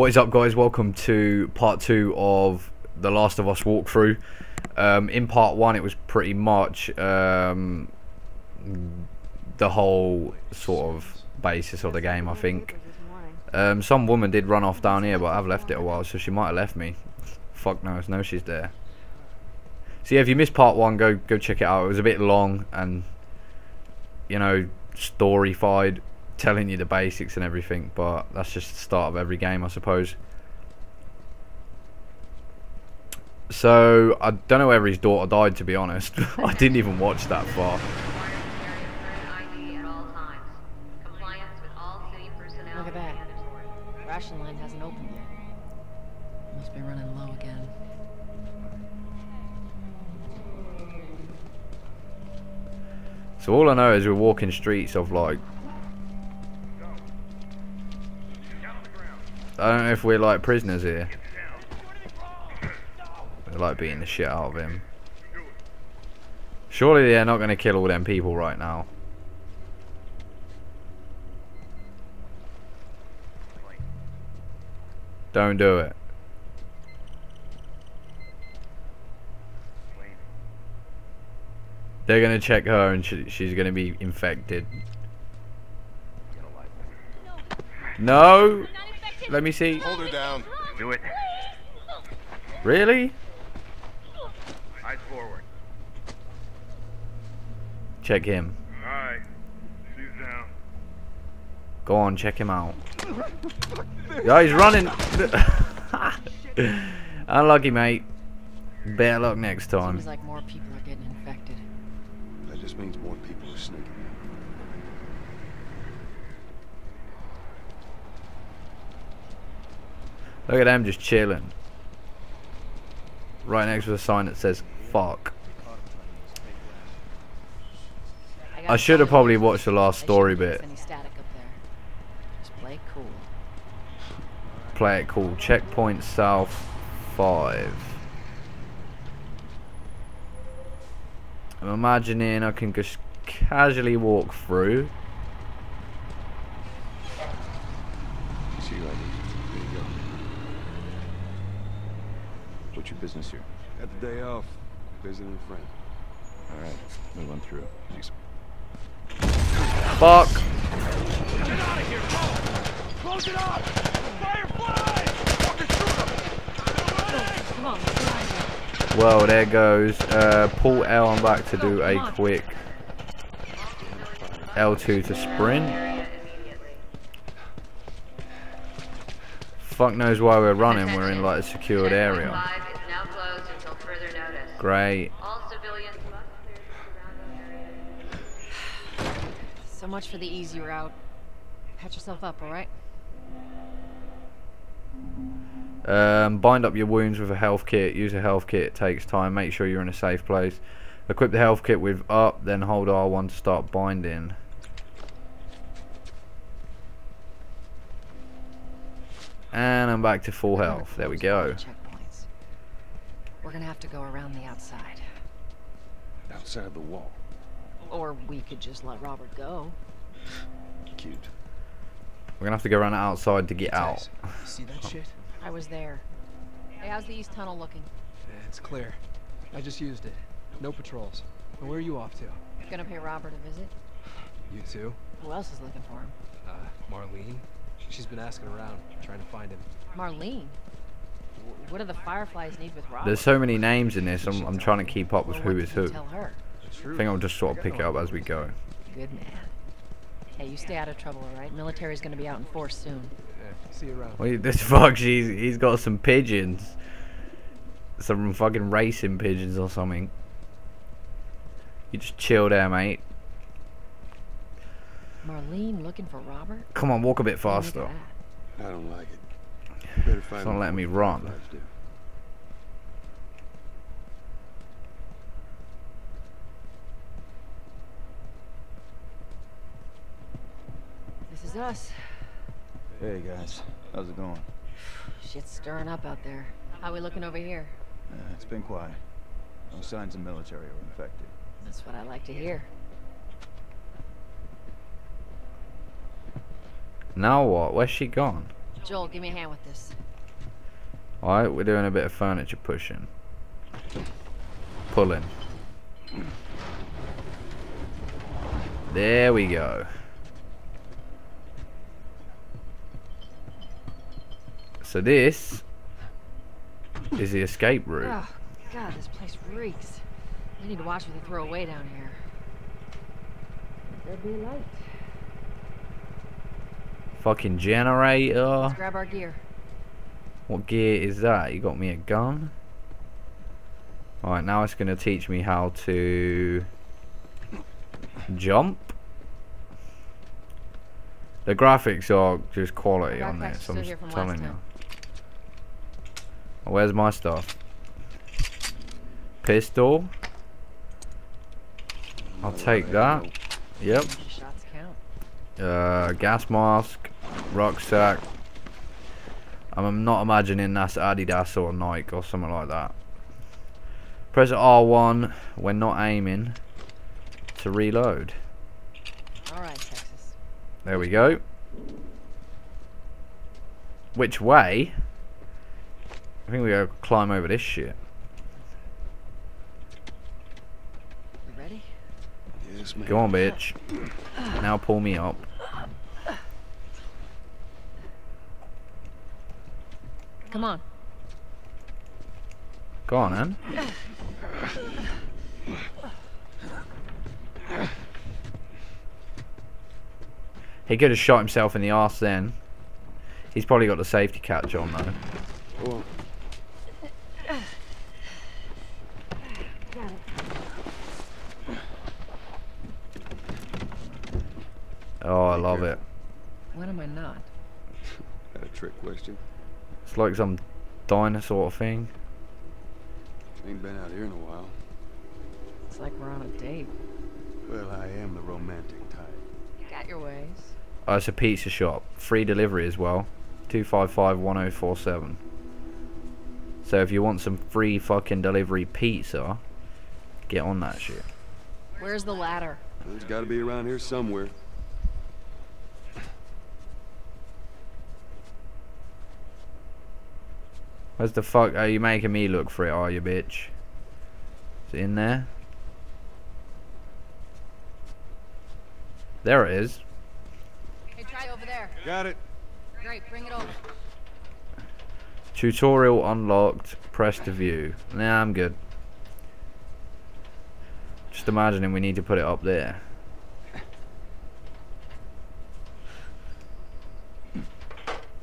What is up, guys? Welcome to part two of The Last of Us walkthrough. Um, in part one, it was pretty much um, the whole sort of basis of the game, I think. Um, some woman did run off down here, but I've left it a while, so she might have left me. Fuck knows, no, she's there. So yeah, if you missed part one, go go check it out. It was a bit long and you know storyfied, telling you the basics and everything. But that's just the start of every game, I suppose. So I don't know whether his daughter died. To be honest, I didn't even watch that far. Look at that. Ration line hasn't opened yet. Must be running low again. So all I know is we're walking streets of like I don't know if we're like prisoners here. They're like beating the shit out of him. Surely they're not going to kill all them people right now. Don't do it. They're going to check her and she, she's going to be infected. No! Let me see. Hold her down. Do it. Really? Eyes forward. Check him. Alright. She's down. Go on, check him out. Yeah, he's running. Unlucky, mate. Better luck next time. Seems like more people are getting infected. That just means more people are sneaking Look at them just chilling. Right next to a sign that says fuck. I should have probably watched the last story bit. Play it cool. Checkpoint South 5. I'm imagining I can just casually walk through. See you later. There you go. What's your business here? Got the day off. Visiting a friend. All right, move on through. Thanks. Fuck! Come on, let's go out Well, there goes. Uh, pull L on back to do a quick L2 to sprint. Fuck knows why we're running. We're in like a secured area. Great. All civilians must clear the surrounding area. So much for the easy route. Patch yourself up, alright? Um, bind up your wounds with a health kit. Use a health kit. It takes time. Make sure you're in a safe place. Equip the health kit with up, then hold R1 to start binding. And I'm back to full health. There we go. Checkpoints. We're gonna have to go around the outside. Outside the wall. Or we could just let Robert go. Cute. We're gonna have to go around the outside to get out. See that shit? I was there. Hey, how's the east tunnel looking? It's clear. I just used it. No patrols. And where are you off to? Gonna pay Robert a visit? You too? Who else is looking for him? Uh, Marlene? She's been asking around, trying to find him. Marlene. Wh- What do the Fireflies need with Robert? There's so many names in this. I'm, I'm trying to keep up with Well, who what is did you who. Tell her. I think I'll just sort of pick it up as we go. Good man. Hey, you stay out of trouble, alright? Military's gonna be out in force soon. Yeah, see you around. Wait, this fuck, he's, he's got some pigeons. Some fucking racing pigeons or something. You just chill there, mate. Marlene looking for Robert? Come on, walk a bit faster. I don't like it. Better find It's not out letting me the run. This is us. Hey guys, how's it going? Shit's stirring up out there. How we looking over here? Uh, it's been quiet. No signs of military or infected. That's what I like to hear. Now what? Where's she gone? Joel, give me a hand with this. Alright, we're doing a bit of furniture pushing. Pulling. There we go. So this is the escape route. Oh, God, this place reeks. I need to watch what they throw away down here. There'll be light. Fucking generator. Let's grab our gear. What gear is that? You got me a gun? Alright, now it's going to teach me how to jump. The graphics are just quality on this, I'm just telling you. time. Where's my stuff? Pistol. I'll take that. Yep. Uh, gas mask, rucksack. I'm not imagining that's Adidas or Nike or something like that. Press R1 when not aiming to reload. All right, Texas. There we go. Which way? I think we gotta climb over this shit. You ready? Yes, ma'am. Go on, bitch. Now pull me up. Come on. Go on, then. He could have shot himself in the arse then. He's probably got the safety catch on though. Go. Oh, I love it. When am I not? Got a trick question. It's like some dinosaur thing. Ain't been out here in a while. It's like we're on a date. Well, I am the romantic type. You got your ways. Oh, it's a pizza shop. Free delivery as well. 255-1047. So if you want some free fucking delivery pizza, get on that shit. Where's the ladder? Well, it's got to be around here somewhere. Where's the fuck are you making me look for it, are you bitch? Is it in there? There it is. Hey, try over there. Got it. Great, bring it over. Tutorial unlocked. Press to view. Nah, I'm good. Just imagining we need to put it up there.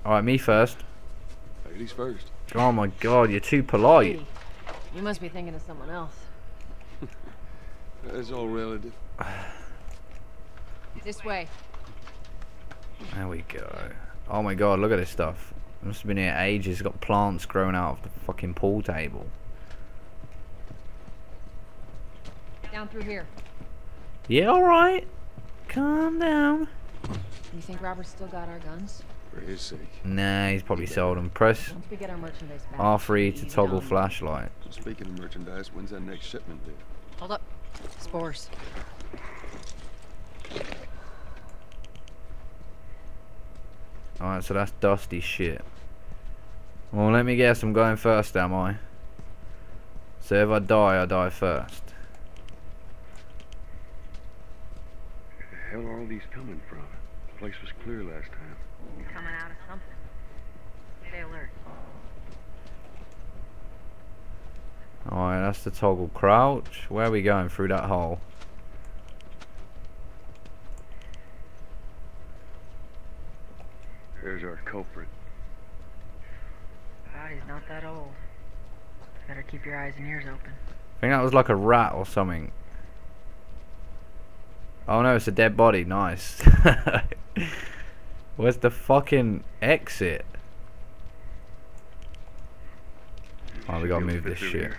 Alright, me first. Ladies first. Oh my god, you're too polite. Hey, you must be thinking of someone else. It's all relative. This way. There we go. Oh my god, look at this stuff. Must have been here ages. It's got plants growing out of the fucking pool table. Down through here. Yeah, alright. Calm down. You think Robert's still got our guns? For his sake. Nah, he's probably sold them. Press Once we get our merchandise back. R3 to toggle flashlight. So speaking of merchandise, when's that next shipment due? Hold up. Spores. Alright, so that's dusty shit. Well, let me guess, I'm going first, am I? So if I die, I die first. Where the hell are all these coming from? The place was clear last time. Coming out of something. Stay alert. Alright, that's the toggle crouch. Where are we going? Through that hole. There's our culprit. Ah, he's not that old. Better keep your eyes and ears open. I think that was like a rat or something. Oh no, it's a dead body. Nice. Where's the fucking exit? Oh, we gotta Should be able move this shit. here.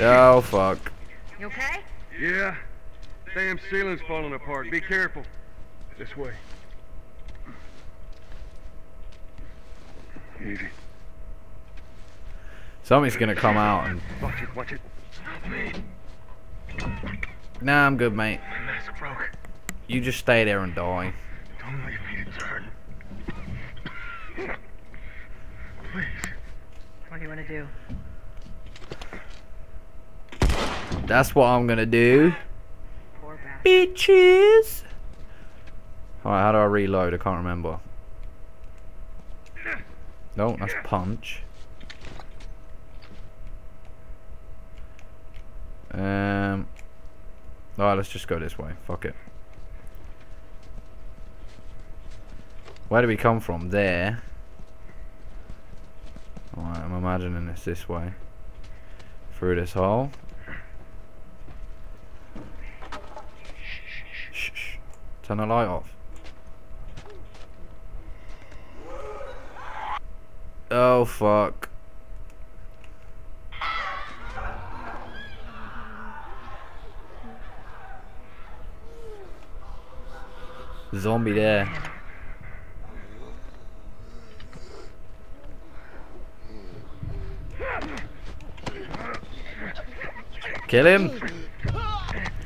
Oh, fuck. You okay? Yeah. Damn ceiling's falling apart. Be careful. This way. Easy. Something's gonna come out and... Watch it, watch it. Nah, I'm good, mate. My mask broke. You just stay there and die. Don't leave me to turn. Please. What do you want to do? That's what I'm gonna do. Bitches! Alright, how do I reload? I can't remember. No, that's punch. Um. Alright, let's just go this way. Fuck it. Where do we come from? There. Alright, I'm imagining it's this way. Through this hole. Turn the light off. Oh fuck. Zombie there. Kill him.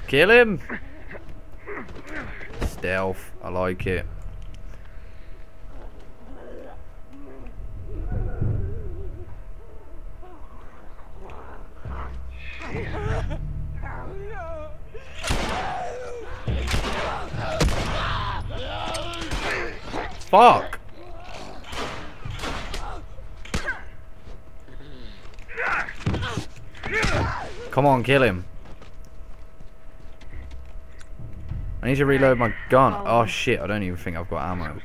Kill him. Stealth. I like it. Fuck. Come on, kill him. I need to reload my gun. Oh. oh shit, I don't even think I've got ammo.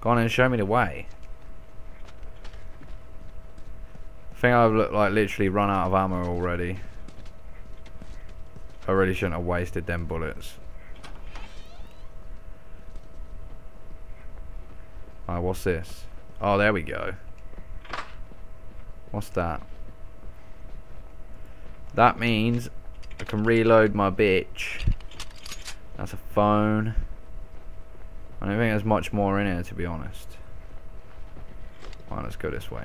Go on and show me the way. I think I've looked like literally run out of ammo already. I really shouldn't have wasted them bullets. Alright, what's this? Oh, there we go. What's that? That means I can reload my bitch. That's a phone. I don't think there's much more in here, to be honest. Let's go this way.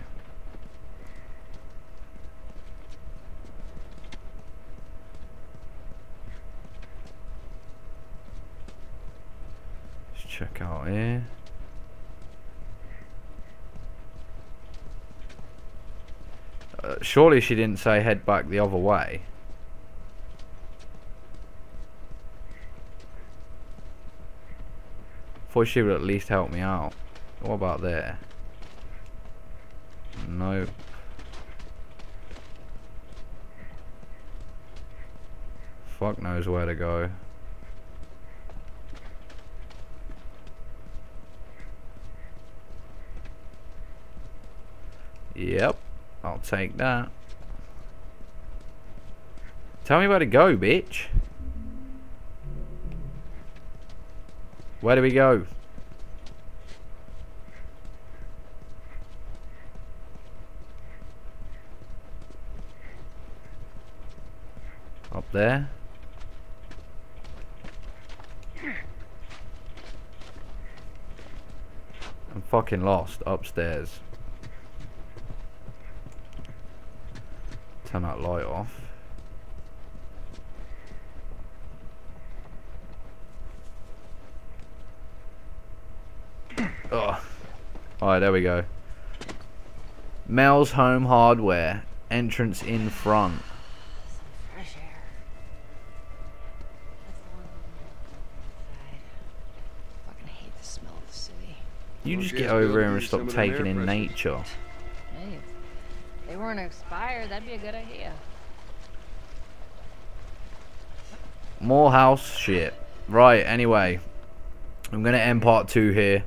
Let's check out here. Surely she didn't say head back the other way. Thought she would at least help me out. What about there? Nope. Fuck knows where to go. Yep, take that. Tell me where to go, bitch. Where do we go? Up there? I'm fucking lost upstairs. Turn that light off. Oh. Alright, there we go. Mel's Home Hardware. Entrance in front. Fresh air. That's the one thing inside. Fucking hate the smell of the city. You just get over here and stop taking air in pressures. nature. They weren't expired, that'd be a good idea. More house shit. Right, anyway. I'm going to end part two here.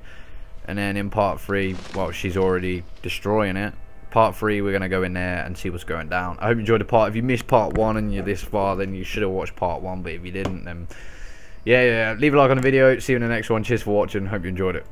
And then in part three, well, she's already destroying it. Part three, we're going to go in there and see what's going down. I hope you enjoyed the part. If you missed part one and you're this far, then you should have watched part one. But if you didn't, then yeah, yeah. Leave a like on the video. See you in the next one. Cheers for watching. Hope you enjoyed it.